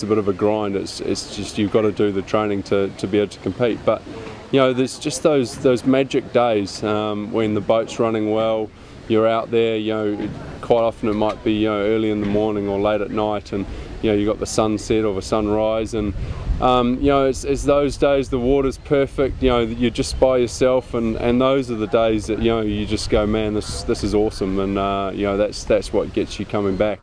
It's a bit of a grind. It's, it's just you've got to do the training to, to be able to compete. But you know, there's just those those magic days um, when the boat's running well. You're out there. You know, quite often it might be you know early in the morning or late at night, and you know you've got the sunset or the sunrise, and um, you know it's, it's, those days the water's perfect. You know, you're just by yourself, and, and those are the days that you know you just go, man, this this is awesome, and uh, you know that's that's what gets you coming back.